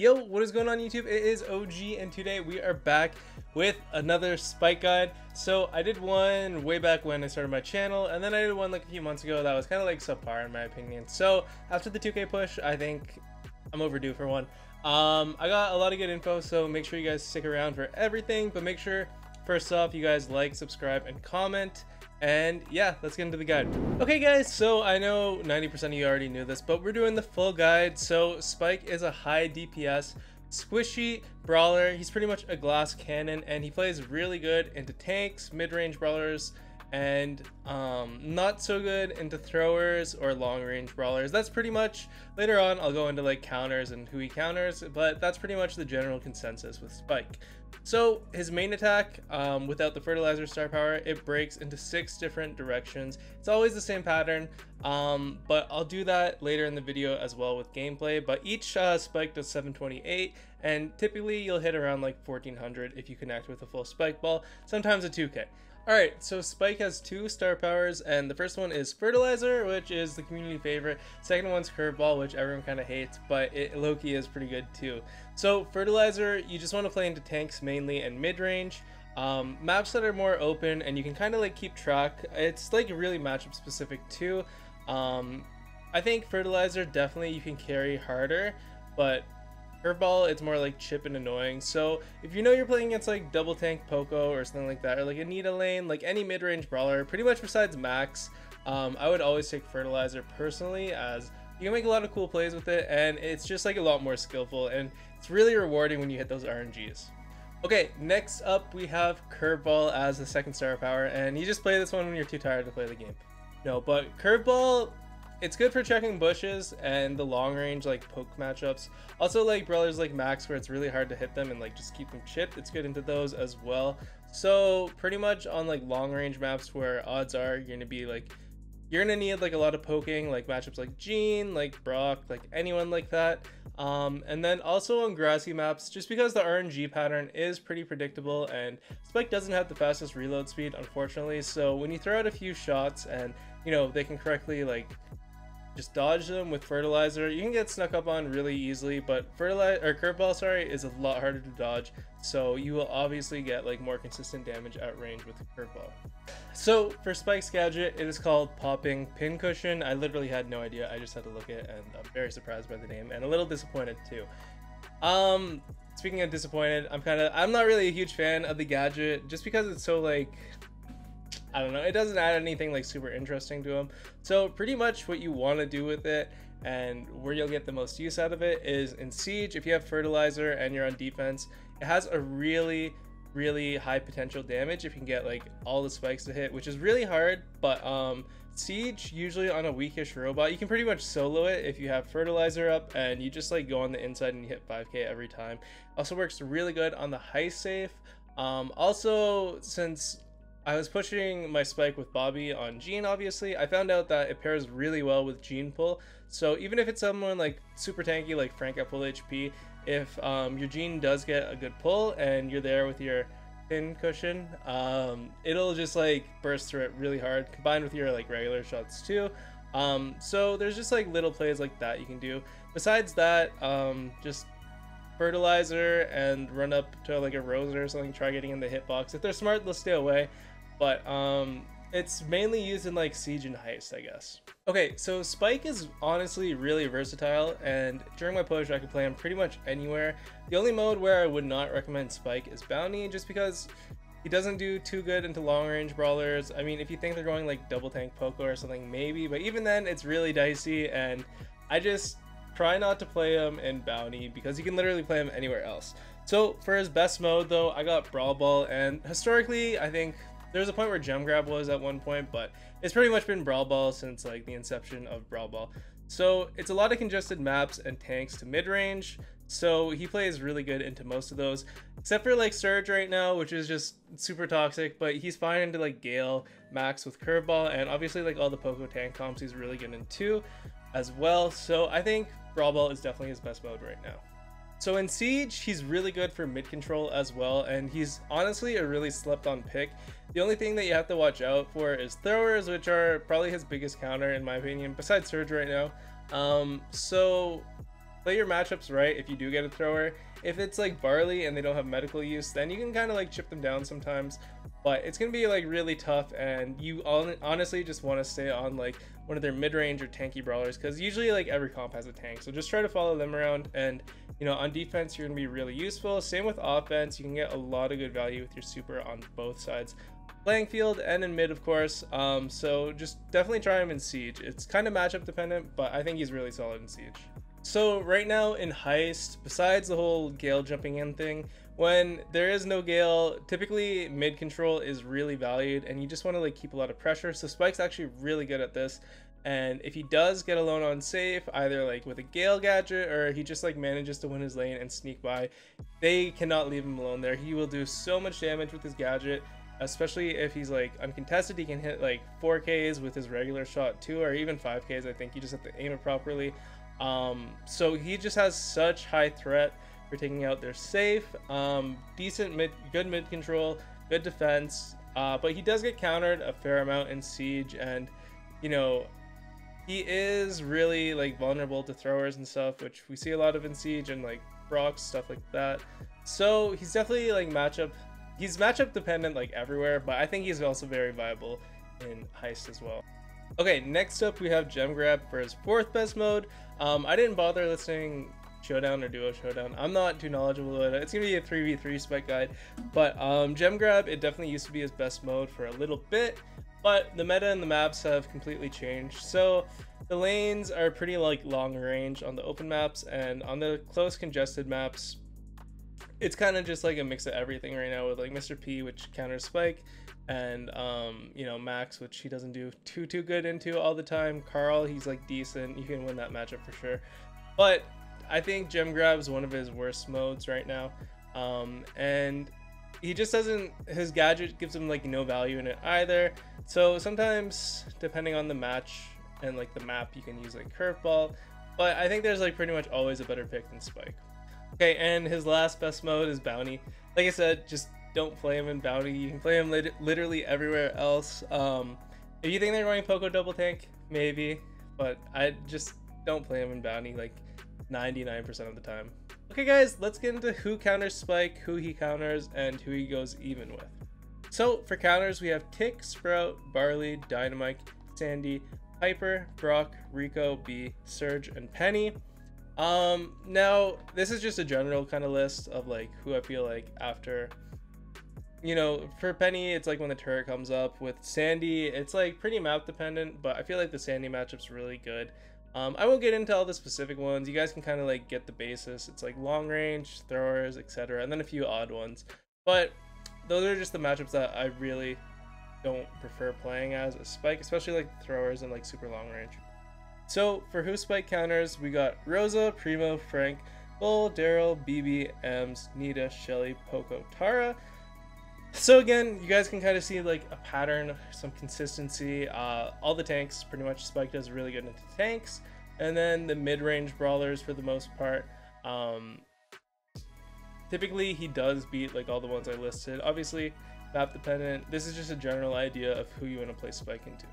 Yo, what is going on YouTube? It is OG and today we are back with another spike guide. So I did one way back when I started my channel and then I did one like a few months ago that was kind of like subpar in my opinion. So after the 2k push, I think I'm overdue for one. Um, I got a lot of good info, so make sure you guys stick around for everything, but make sure first off you guys like, subscribe, and comment. And yeah, let's get into the guide. Okay guys, so I know 90% of you already knew this, but we're doing the full guide. So Spike is a high DPS, squishy brawler. He's pretty much a glass cannon and he plays really good into tanks, mid-range brawlers, and um, not so good into throwers or long range brawlers. That's pretty much, later on I'll go into like counters and who he counters, but that's pretty much the general consensus with Spike. So his main attack, um, without the fertilizer star power, it breaks into six different directions. It's always the same pattern, um, but I'll do that later in the video as well with gameplay. But each uh, spike does 728, and typically you'll hit around like 1400 if you connect with a full spike ball, sometimes a 2k. Alright, so Spike has two star powers, and the first one is Fertilizer, which is the community favorite. Second one's Curveball, which everyone kind of hates, but it, Loki is pretty good too. So Fertilizer, you just want to play into tanks mainly and mid-range. Um, maps that are more open, and you can kind of like keep track. It's like really matchup specific too. Um, I think Fertilizer definitely you can carry harder, but Curveball, it's more like chip and annoying. So if you know you're playing against like double tank Poco or something like that, or like a lane, like any mid-range brawler, pretty much besides Max, um, I would always take Fertilizer personally as you can make a lot of cool plays with it and it's just like a lot more skillful and it's really rewarding when you hit those RNGs. Okay, next up we have Curveball as the second star power and you just play this one when you're too tired to play the game. No, but Curveball it's good for checking bushes and the long range like poke matchups. Also like brawlers like Max where it's really hard to hit them and like just keep them chipped. It's good into those as well. So pretty much on like long range maps where odds are you're gonna be like you're gonna need like a lot of poking like matchups like Gene, like Brock, like anyone like that. Um, and then also on grassy maps, just because the RNG pattern is pretty predictable and Spike doesn't have the fastest reload speed, unfortunately. So when you throw out a few shots and you know they can correctly like just dodge them with fertilizer. You can get snuck up on really easily, but fertilizer or curveball, sorry, is a lot harder to dodge. So you will obviously get like more consistent damage at range with the curveball. So for Spike's gadget, it is called Popping Pincushion. I literally had no idea. I just had to look at it, and I'm very surprised by the name and a little disappointed too. Um, speaking of disappointed, I'm kind of I'm not really a huge fan of the gadget just because it's so like I don't know. It doesn't add anything like super interesting to them. So pretty much what you want to do with it and where you'll get the most use out of it is in Siege. If you have Fertilizer and you're on defense, it has a really really high potential damage if you can get like all the spikes to hit which is really hard but um siege usually on a weakish robot you can pretty much solo it if you have fertilizer up and you just like go on the inside and you hit 5k every time also works really good on the high safe um also since I was pushing my spike with Bobby on Gene, obviously. I found out that it pairs really well with Gene pull. So even if it's someone like super tanky, like Frank at full HP, if um, your Gene does get a good pull and you're there with your pin cushion, um, it'll just like burst through it really hard, combined with your like regular shots too. Um, so there's just like little plays like that you can do. Besides that, um, just fertilizer and run up to like a Rosa or something, try getting in the hitbox. If they're smart, they'll stay away but um, it's mainly used in like siege and heist, I guess. Okay, so Spike is honestly really versatile, and during my push, I could play him pretty much anywhere. The only mode where I would not recommend Spike is Bounty, just because he doesn't do too good into long range brawlers. I mean, if you think they're going like double tank Poco or something, maybe, but even then, it's really dicey, and I just try not to play him in Bounty because you can literally play him anywhere else. So for his best mode though, I got Brawl Ball, and historically, I think there was a point where Gem Grab was at one point, but it's pretty much been Brawl Ball since like the inception of Brawl Ball. So it's a lot of congested maps and tanks to mid-range, so he plays really good into most of those, except for like Surge right now, which is just super toxic, but he's fine into like Gale, Max with Curveball, and obviously like all the Poco tank comps he's really good into as well. So I think Brawl Ball is definitely his best mode right now. So in Siege, he's really good for mid control as well, and he's honestly a really slept on pick. The only thing that you have to watch out for is throwers, which are probably his biggest counter in my opinion, besides Surge right now. Um, so play your matchups right if you do get a thrower. If it's like barley and they don't have medical use, then you can kind of like chip them down sometimes. But it's gonna be like really tough, and you honestly just want to stay on like one of their mid-range or tanky brawlers because usually like every comp has a tank. So just try to follow them around, and you know on defense you're gonna be really useful. Same with offense, you can get a lot of good value with your super on both sides playing field and in mid, of course. Um, so just definitely try him in Siege. It's kind of matchup dependent, but I think he's really solid in Siege. So right now in Heist, besides the whole Gale jumping in thing, when there is no Gale, typically mid control is really valued and you just want to like keep a lot of pressure. So Spike's actually really good at this. And if he does get alone on safe, either like with a Gale gadget or he just like manages to win his lane and sneak by, they cannot leave him alone there. He will do so much damage with his gadget especially if he's like uncontested he can hit like 4ks with his regular shot too or even 5ks i think you just have to aim it properly um, so he just has such high threat for taking out their safe um, decent mid good mid control good defense uh, but he does get countered a fair amount in siege and you know he is really like vulnerable to throwers and stuff which we see a lot of in siege and like Brock's stuff like that so he's definitely like matchup he's matchup dependent like everywhere, but I think he's also very viable in Heist as well. Okay, next up we have Gem Grab for his fourth best mode. Um, I didn't bother listening Showdown or Duo Showdown. I'm not too knowledgeable about it. It's gonna be a 3v3 spike guide, but um, Gem Grab, it definitely used to be his best mode for a little bit, but the meta and the maps have completely changed. So the lanes are pretty like long range on the open maps, and on the close congested maps, it's kind of just like a mix of everything right now with like Mr. P, which counters Spike, and um, you know Max, which he doesn't do too too good into all the time. Carl, he's like decent. You can win that matchup for sure. But I think Gem Grab is one of his worst modes right now, um, and he just doesn't. His gadget gives him like no value in it either. So sometimes, depending on the match and like the map, you can use like Curveball. But I think there's like pretty much always a better pick than Spike. Okay, and his last best mode is Bounty. Like I said, just don't play him in Bounty. You can play him lit literally everywhere else. Um, if you think they're running Poco double tank, maybe, but I just don't play him in Bounty like 99% of the time. Okay guys, let's get into who counters Spike, who he counters, and who he goes even with. So for counters, we have Tick, Sprout, Barley, Dynamike, Sandy, Piper, Brock, Rico, Bea, Surge, and Penny. Um, now this is just a general kind of list of like who I feel like after. You know, for Penny, it's like when the turret comes up. With Sandy, it's like pretty map dependent, but I feel like the Sandy matchup's really good. Um, I won't get into all the specific ones. You guys can kind of like get the basis. It's like long range, throwers, etc., and then a few odd ones. But those are just the matchups that I really don't prefer playing as a spike, especially like throwers and like super long range. So for Who Spike counters, we got Rosa, Primo, Frank, Bull, Darryl, Bibi, Emz, Nita, Shelly, Poco, Tara. So again, you guys can kind of see like a pattern, some consistency. Uh, all the tanks, pretty much Spike does really good into tanks. And then the mid-range brawlers for the most part. Um, typically he does beat like all the ones I listed. Obviously, map dependent. This is just a general idea of who you want to play Spike into.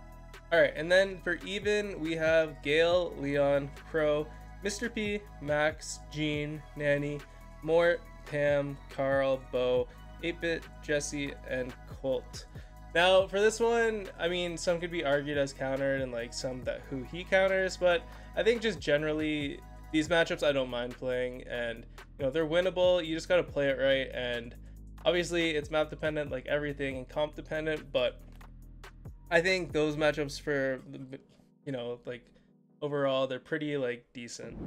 Alright, and then for even, we have Gale, Leon, Crow, Mr. P, Max, Gene, Nani, Mort, Pam, Carl, Bo, 8-Bit, Jessie, and Colt. Now, for this one, I mean, some could be argued as countered and like some that who he counters, but I think just generally these matchups I don't mind playing and you know, they're winnable. You just got to play it right and obviously it's map dependent like everything and comp dependent, but I think those matchups for you know like overall they're pretty like decent.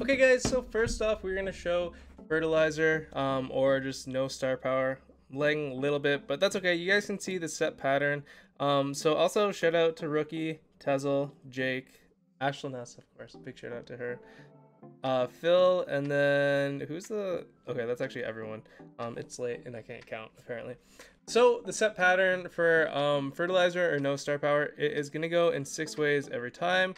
Okay guys, so first off we're gonna show fertilizer um, or just no star power. Lagging a little bit, but that's okay. You guys can see the set pattern. Um, so also shout out to Rookie, Tezel, Jake, Ashlyn of course. Big shout out to her. Uh, Phil, and then who's the? Okay, that's actually everyone. Um, it's late and I can't count apparently. So the set pattern for um, fertilizer or no star power it is gonna go in six ways every time.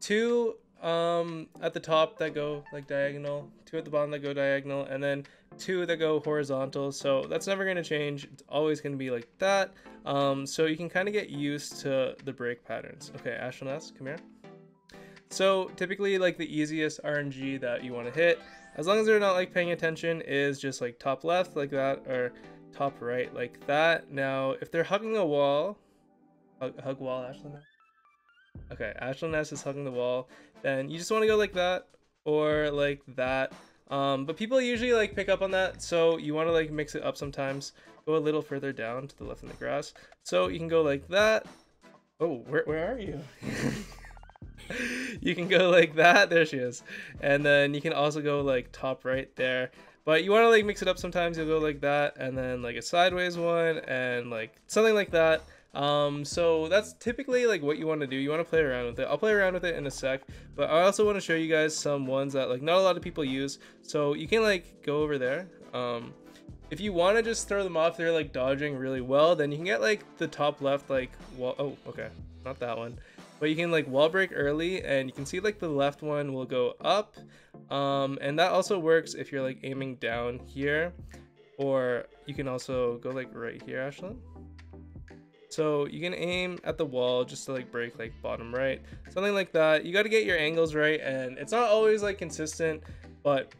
Two um, at the top that go like diagonal, two at the bottom that go diagonal, and then two that go horizontal. So that's never gonna change. It's always gonna be like that. Um, so you can kind of get used to the break patterns. Okay, Ashton S, come here. So typically like the easiest RNG that you want to hit, as long as they're not like paying attention, is just like top left like that or top right like that. Now if they're hugging a wall, hug, hug wall Ashlyn. Okay, Ashlyn S is hugging the wall. Then you just want to go like that or like that. Um, but people usually like pick up on that, so you want to like mix it up sometimes. Go a little further down to the left in the grass. So you can go like that. Oh, where, where are you? you can go like that. There she is. And then you can also go like top right there. But you want to like mix it up sometimes. You'll go like that and then like a sideways one and like something like that. Um, so that's typically like what you want to do. You want to play around with it. I'll play around with it in a sec, but I also want to show you guys some ones that like not a lot of people use. So you can like go over there. Um, if you want to just throw them off, they're like dodging really well, then you can get like the top left like wall. Oh, okay, not that one. But you can like wall break early and you can see like the left one will go up. Um, and that also works if you're like aiming down here or you can also go like right here, Ashlyn. So you can aim at the wall just to like break like bottom right, something like that. You got to get your angles right and it's not always like consistent, but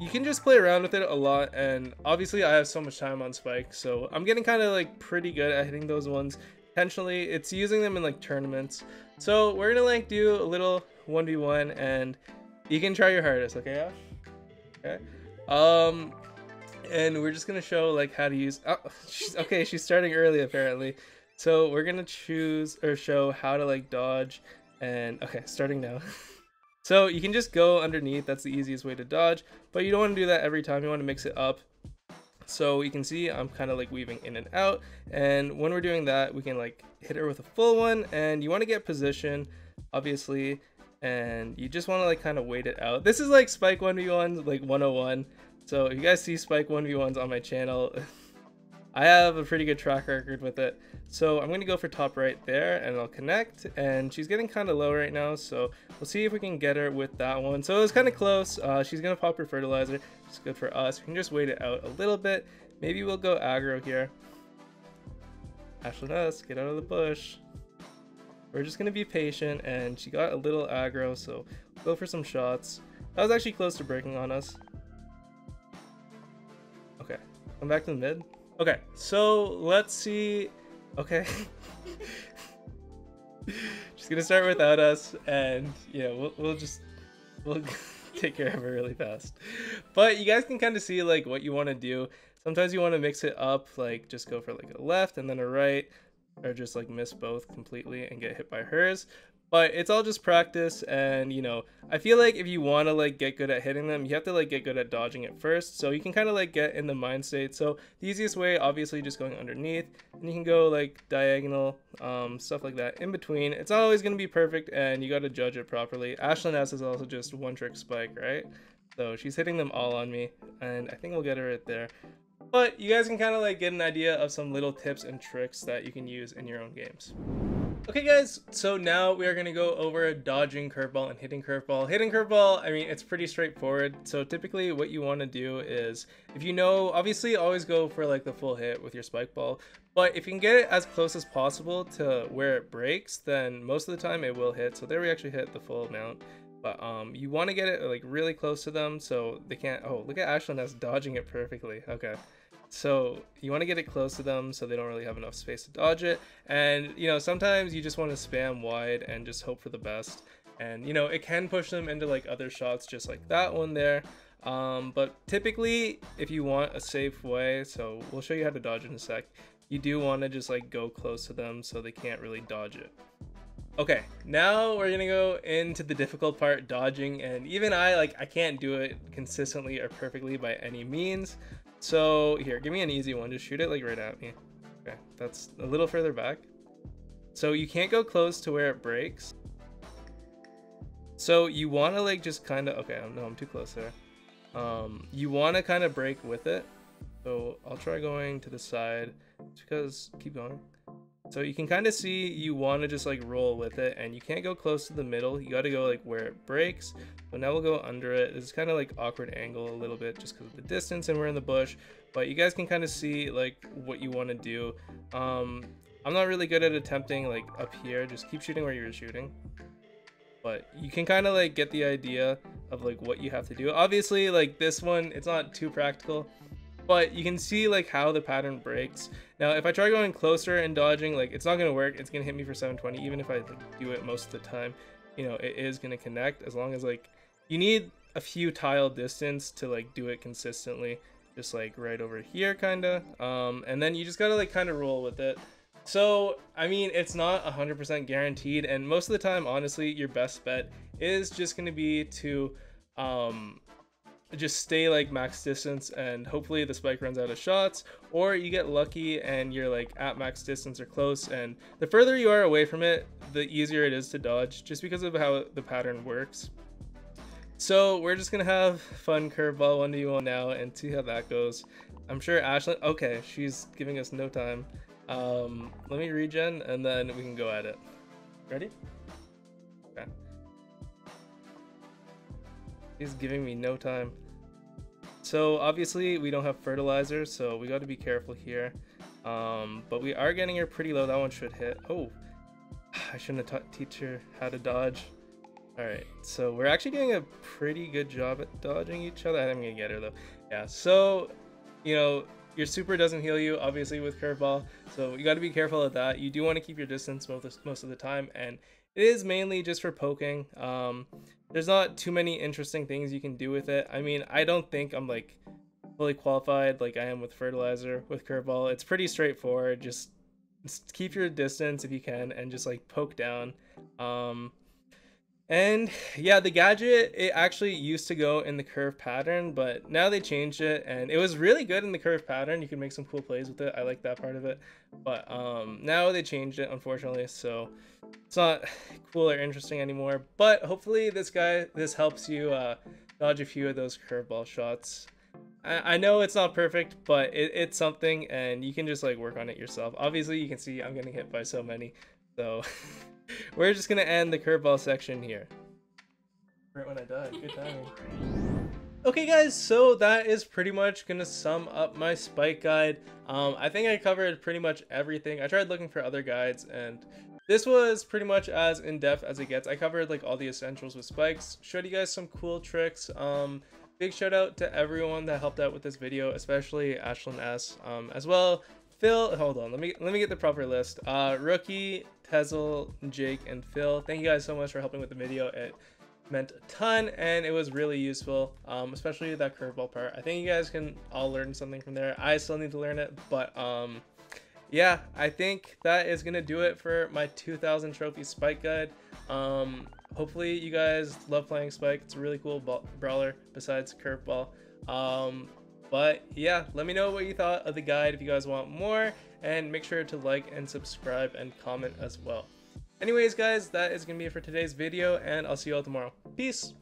you can just play around with it a lot and obviously I have so much time on Spike so I'm getting kind of like pretty good at hitting those ones intentionally it's using them in like tournaments so we're gonna like do a little 1v1 and you can try your hardest okay Ash? okay um and we're just gonna show like how to use oh, she's, okay she's starting early apparently. So we're gonna choose or show how to like dodge and okay starting now. So you can just go underneath that's the easiest way to dodge but you don't want to do that every time you want to mix it up. So you can see I'm kind of like weaving in and out and when we're doing that we can like hit her with a full one and you want to get position obviously and you just want to like kind of wait it out. This is like spike 1v1 like 101 so if you guys see Spike 1v1s on my channel, I have a pretty good track record with it. So I'm going to go for top right there and I'll connect and she's getting kind of low right now. So we'll see if we can get her with that one. So it was kind of close. Uh, she's going to pop her fertilizer. It's good for us. We can just wait it out a little bit. Maybe we'll go aggro here. Ashlyn S, get out of the bush. We're just going to be patient and she got a little aggro. So go for some shots. That was actually close to breaking on us. Come back to the mid. Okay, so let's see. Okay. just gonna start without us, and yeah, we'll, we'll just we'll take care of it really fast. But you guys can kind of see like what you want to do. Sometimes you want to mix it up, like just go for like a left and then a right, or just like miss both completely and get hit by hers but it's all just practice and you know i feel like if you want to like get good at hitting them you have to like get good at dodging it first so you can kind of like get in the mind state so the easiest way obviously just going underneath and you can go like diagonal um, stuff like that in between. It's not always going to be perfect and you got to judge it properly. Ashlyn s is also just one trick spike right? So she's hitting them all on me and i think we'll get her right there. But you guys can kind of like get an idea of some little tips and tricks that you can use in your own games Okay guys, so now we are going to go over dodging curveball and hitting curveball. Hitting curveball, I mean, it's pretty straightforward. So typically what you want to do is, if you know, obviously always go for like the full hit with your spike ball. But if you can get it as close as possible to where it breaks, then most of the time it will hit. So there we actually hit the full amount. But um, you want to get it like really close to them so they can't, oh, look at Ashlyn that's dodging it perfectly. Okay. So you want to get it close to them so they don't really have enough space to dodge it. And, you know, sometimes you just want to spam wide and just hope for the best. And, you know, it can push them into like other shots just like that one there. Um, but typically, if you want a safe way, so we'll show you how to dodge in a sec, you do want to just like go close to them so they can't really dodge it. Okay, now we're gonna go into the difficult part, dodging, and even I, like, I can't do it consistently or perfectly by any means, so here, give me an easy one. Just shoot it like right at me. Okay, that's a little further back. So you can't go close to where it breaks. So you want to like just kind of, okay, no, I'm too close there. Um, you want to kind of break with it. So I'll try going to the side because keep going. So you can kind of see you want to just like roll with it and you can't go close to the middle. You got to go like where it breaks. But now we'll go under it. It's kind of like awkward angle a little bit just because of the distance and we're in the bush. But you guys can kind of see like what you want to do. Um, I'm not really good at attempting like up here. Just keep shooting where you're shooting. but you can kind of like get the idea of like what you have to do. Obviously, like this one, it's not too practical, but you can see like how the pattern breaks. Now, if I try going closer and dodging, like it's not gonna work. It's gonna hit me for 720, even if I like, do it most of the time. You know, it is gonna connect as long as like you need a few tile distance to like do it consistently. Just like right over here, kinda. Um, and then you just gotta like kind of roll with it. So, I mean, it's not 100% guaranteed, and most of the time, honestly, your best bet is just going to be to um, just stay like max distance and hopefully the spike runs out of shots or you get lucky and you're like at max distance or close and the further you are away from it the easier it is to dodge just because of how the pattern works so we're just gonna have fun curveball 1v1 now and see how that goes i'm sure ashlyn okay she's giving us no time um, let me regen and then we can go at it. Ready? He's giving me no time. So obviously we don't have fertilizer, so we got to be careful here. Um, but we are getting her pretty low. That one should hit. Oh, I shouldn't have taught teach her how to dodge. All right, so we're actually doing a pretty good job at dodging each other. I'm gonna get her though. Yeah, so you know your super doesn't heal you, obviously, with curveball, so you got to be careful of that. You do want to keep your distance most, most of the time, and it is mainly just for poking. Um, there's not too many interesting things you can do with it. I mean, I don't think I'm like fully qualified like I am with fertilizer with curveball. It's pretty straightforward. Just, keep your distance if you can, and just like poke down. Um, and yeah, the gadget, it actually used to go in the curve pattern, but now they changed it and it was really good in the curve pattern. You can make some cool plays with it. I like that part of it. But um, now they changed it, unfortunately, so it's not cool or interesting anymore. But hopefully this guy, this helps you uh, dodge a few of those curveball shots. I, I know it's not perfect, but it, it's something and you can just like work on it yourself. Obviously you can see I'm getting hit by so many, so... We're just gonna end the curveball section here. Right when I died. Good timing. Okay guys, so that is pretty much gonna sum up my spike guide. Um, I think I covered pretty much everything. I tried looking for other guides and this was pretty much as in-depth as it gets. I covered like all the essentials with spikes, showed you guys some cool tricks. Um, big shout out to everyone that helped out with this video, especially Ashlyn S. Um, as well, Phil, hold on, let me let me get the proper list. Uh, Rookie, Tezel, Jake, and Phil. Thank you guys so much for helping with the video. It meant a ton and it was really useful, um, especially that curveball part. I think you guys can all learn something from there. I still need to learn it, but um, yeah, I think that is gonna do it for my 2000 trophy spike guide. Um, hopefully you guys love playing spike. It's a really cool brawler besides curveball. Um, but yeah, let me know what you thought of the guide if you guys want more, and make sure to like and subscribe and comment as well. Anyways, guys, that is going to be it for today's video, and I'll see you all tomorrow. Peace!